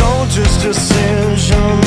soldier's decision